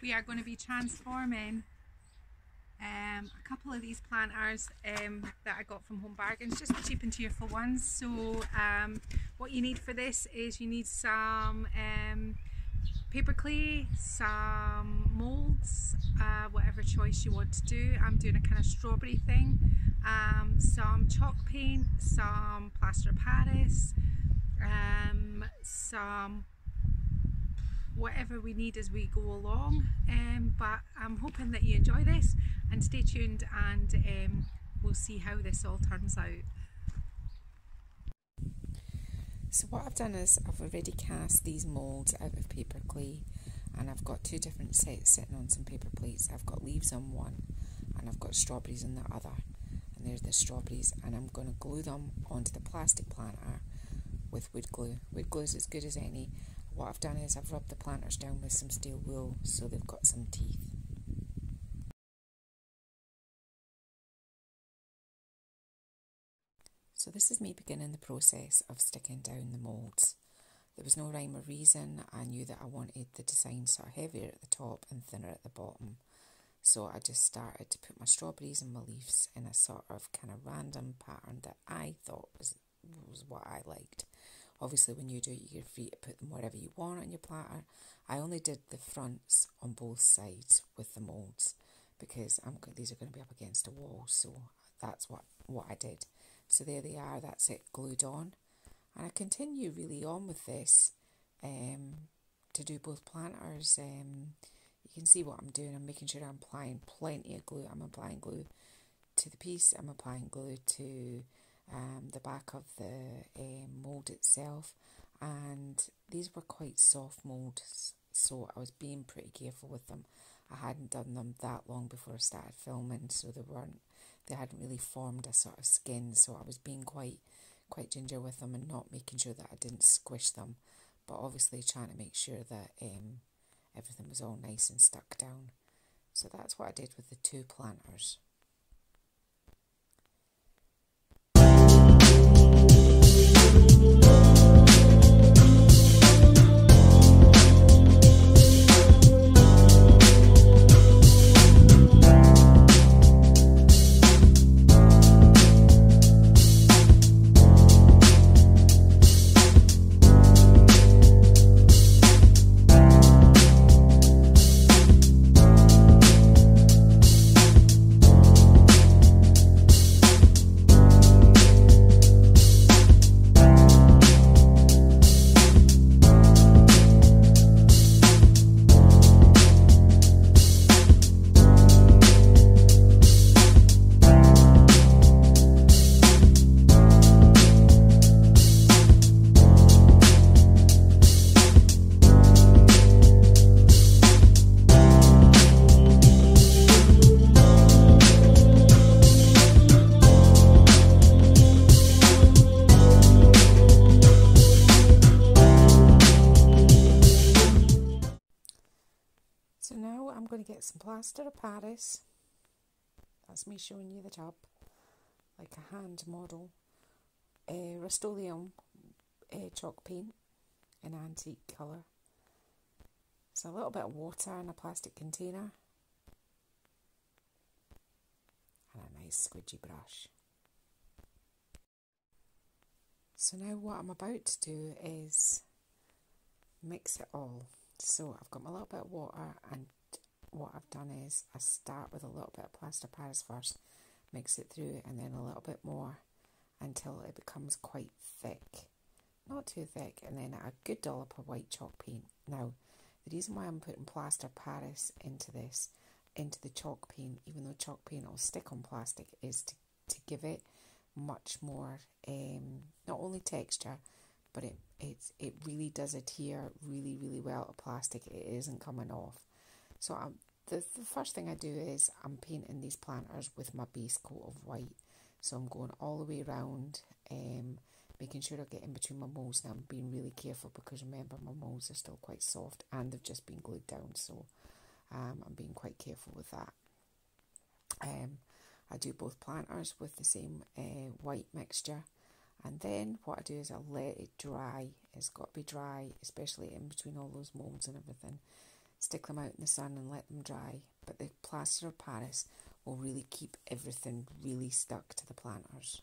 we are going to be transforming um, a couple of these planters um, that I got from Home Bargains, just cheap and cheerful ones. So um, what you need for this is you need some um, paper clay, some moulds, uh, whatever choice you want to do. I'm doing a kind of strawberry thing, um, some chalk paint, some plaster of Paris, um, some whatever we need as we go along um, but I'm hoping that you enjoy this and stay tuned and um, we'll see how this all turns out. So what I've done is I've already cast these moulds out of paper clay and I've got two different sets sitting on some paper plates. I've got leaves on one and I've got strawberries on the other and there's the strawberries and I'm going to glue them onto the plastic planter with wood glue. Wood glue is as good as any. What I've done is I've rubbed the planters down with some steel wool so they've got some teeth. So this is me beginning the process of sticking down the moulds. There was no rhyme or reason. I knew that I wanted the design sort of heavier at the top and thinner at the bottom. So I just started to put my strawberries and my leaves in a sort of kind of random pattern that I thought was was what I liked. Obviously, when you do it, you're free to put them wherever you want on your platter. I only did the fronts on both sides with the moulds because I'm these are going to be up against a wall, so that's what what I did. So there they are. That's it glued on, and I continue really on with this um, to do both planters. Um, you can see what I'm doing. I'm making sure I'm applying plenty of glue. I'm applying glue to the piece. I'm applying glue to um, the back of the um, mould itself, and these were quite soft moulds, so I was being pretty careful with them. I hadn't done them that long before I started filming, so they weren't they hadn't really formed a sort of skin, so I was being quite quite ginger with them and not making sure that I didn't squish them, but obviously trying to make sure that um, everything was all nice and stuck down. So that's what I did with the two planters. Paris. That's me showing you the tub, like a hand model. Uh, Rust-Oleum chalk paint in antique colour. So a little bit of water in a plastic container. And a nice squidgy brush. So now what I'm about to do is mix it all. So I've got my little bit of water and what I've done is I start with a little bit of plaster Paris first, mix it through and then a little bit more until it becomes quite thick. Not too thick and then a good dollop of white chalk paint. Now the reason why I'm putting plaster Paris into this, into the chalk paint, even though chalk paint will stick on plastic, is to, to give it much more, um, not only texture, but it it's it really does adhere really really well to plastic it isn't coming off so um, the, the first thing I do is I'm painting these planters with my base coat of white. So I'm going all the way around um, making sure I get in between my moulds now I'm being really careful because remember my moulds are still quite soft and they've just been glued down. So um, I'm being quite careful with that. Um, I do both planters with the same uh, white mixture. And then what I do is I let it dry. It's got to be dry, especially in between all those moulds and everything. Stick them out in the sun and let them dry. But the plaster of Paris will really keep everything really stuck to the planters.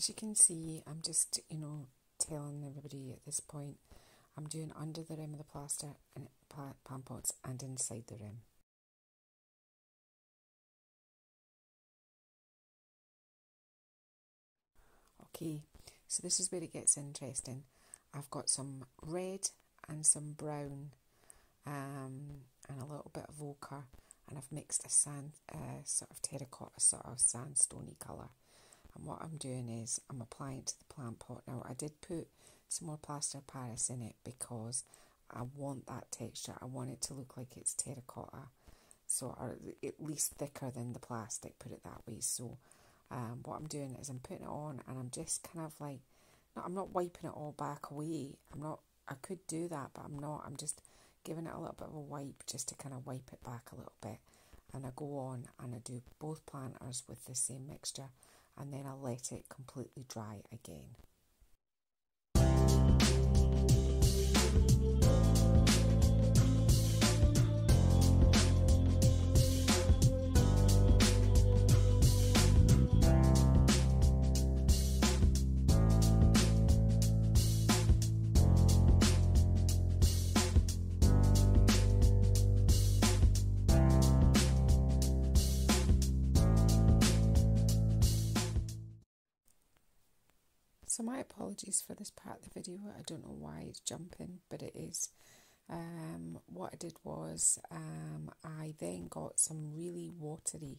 As you can see, I'm just, you know, telling everybody at this point, I'm doing under the rim of the plaster and plant pots and inside the rim. Okay, so this is where it gets interesting. I've got some red and some brown um, and a little bit of ochre and I've mixed a sand, uh, sort of terracotta, sort of sandstony colour and what I'm doing is I'm applying to the plant pot. Now I did put some more plaster Paris in it because I want that texture. I want it to look like it's terracotta. So, or at least thicker than the plastic, put it that way. So, um, what I'm doing is I'm putting it on and I'm just kind of like, no, I'm not wiping it all back away. I'm not, I could do that, but I'm not. I'm just giving it a little bit of a wipe just to kind of wipe it back a little bit. And I go on and I do both planters with the same mixture and then I'll let it completely dry again. My apologies for this part of the video. I don't know why it's jumping, but it is. Um, what I did was um, I then got some really watery,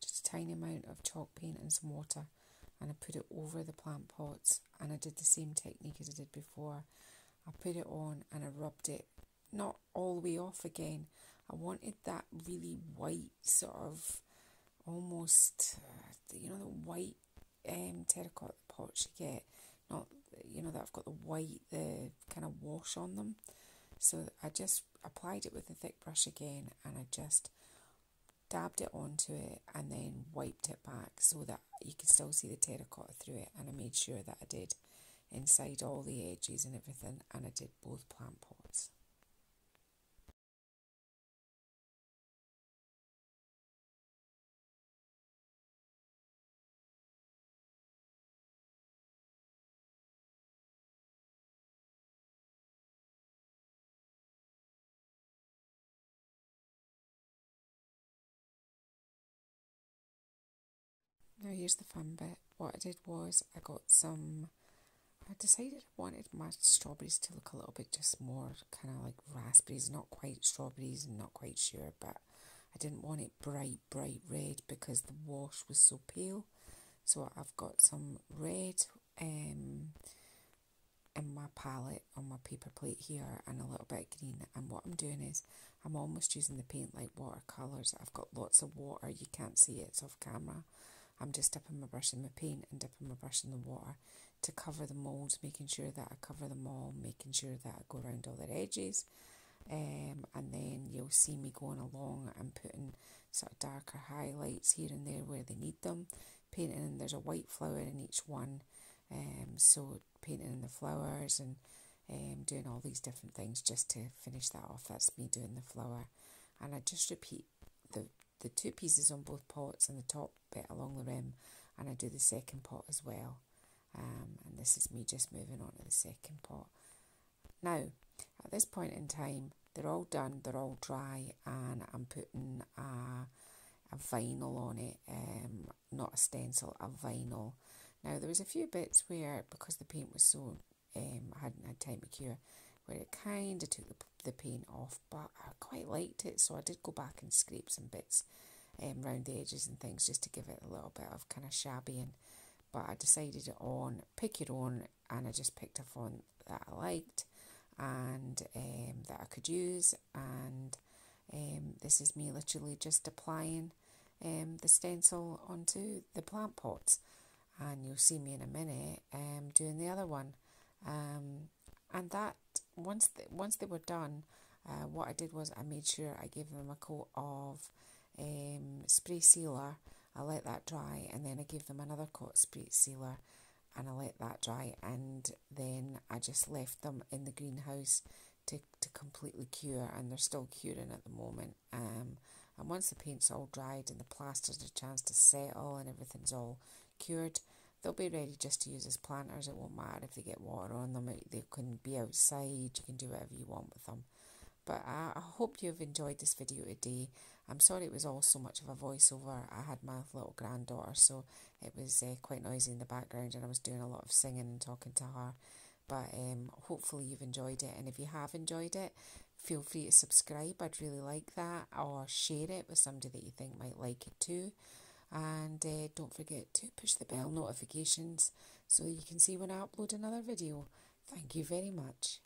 just a tiny amount of chalk paint and some water, and I put it over the plant pots. And I did the same technique as I did before. I put it on and I rubbed it not all the way off again. I wanted that really white sort of almost, uh, you know, the white um, terracotta pots you get not you know that I've got the white the kind of wash on them so I just applied it with a thick brush again and I just dabbed it onto it and then wiped it back so that you can still see the terracotta through it and I made sure that I did inside all the edges and everything and I did both plant pots. Now here's the fun bit. What I did was I got some. I decided I wanted my strawberries to look a little bit just more kind of like raspberries, not quite strawberries, and not quite sure, but I didn't want it bright, bright red because the wash was so pale. So I've got some red um, in my palette on my paper plate here and a little bit of green. And what I'm doing is I'm almost using the paint like watercolours. I've got lots of water, you can't see it, it's off camera. I'm just dipping my brush in my paint and dipping my brush in the water to cover the moulds, making sure that I cover them all, making sure that I go around all their edges. Um, and then you'll see me going along and putting sort of darker highlights here and there where they need them. Painting, and there's a white flower in each one. Um, so painting in the flowers and um, doing all these different things just to finish that off. That's me doing the flower. And I just repeat the, two pieces on both pots and the top bit along the rim and I do the second pot as well. Um, and this is me just moving on to the second pot. Now, at this point in time, they're all done, they're all dry, and I'm putting a, a vinyl on it, um, not a stencil, a vinyl. Now, there was a few bits where, because the paint was so, um, I hadn't had time to cure, where it kind of took the, the paint off, but I quite liked it, so I did go back and scrape some bits um, around the edges and things just to give it a little bit of kind of shabby and but I decided on pick your own and I just picked a font that I liked and um, that I could use and um, this is me literally just applying um, the stencil onto the plant pots and you'll see me in a minute um, doing the other one um, and that once the, once they were done uh, what I did was I made sure I gave them a coat of um, spray sealer. I let that dry and then I gave them another coat of spray sealer and I let that dry and then I just left them in the greenhouse to, to completely cure and they're still curing at the moment. Um, and once the paint's all dried and the plaster's a chance to settle and everything's all cured, they'll be ready just to use as planters. It won't matter if they get water on them. They can be outside. You can do whatever you want with them. But I, I hope you've enjoyed this video today. I'm sorry it was all so much of a voiceover. I had my little granddaughter, so it was uh, quite noisy in the background, and I was doing a lot of singing and talking to her. But um, hopefully you've enjoyed it, and if you have enjoyed it, feel free to subscribe. I'd really like that, or share it with somebody that you think might like it too. And uh, don't forget to push the bell notifications so you can see when I upload another video. Thank you very much.